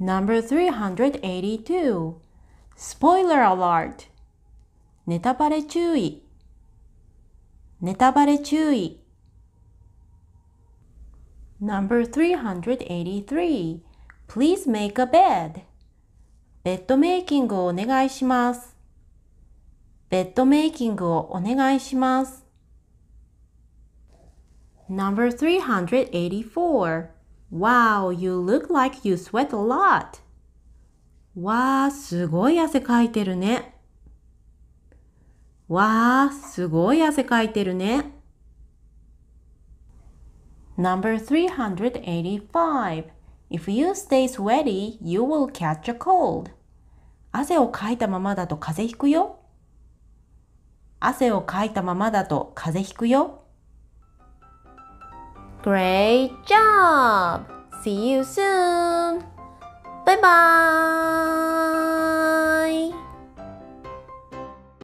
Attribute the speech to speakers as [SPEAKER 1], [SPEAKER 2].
[SPEAKER 1] Number 382 Spoiler alert ネタバレ注意ネタバレ注意 Number 383 Please make a bed ベッドメイキングをお願いしますベッドメイキングをお願いします Number 384 Wow, you look like you sweat a lot. わー、すごい汗かいてるね。わー、すごい汗かいてるね。Number 385 If you stay sweaty, you will catch a cold. 汗をかいたままだと風邪ひくよ。汗をかいたままだと風邪ひくよ。Great job! See you soon! Bye bye!